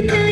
Baby.